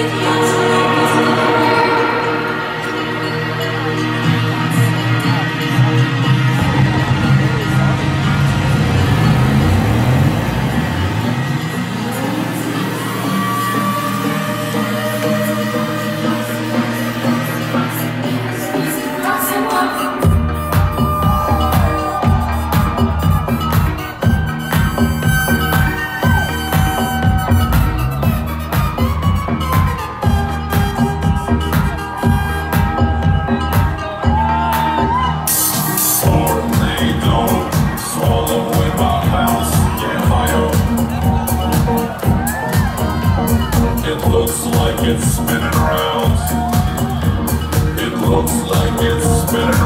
It looks It looks like it's spinning around. It looks like it's spinning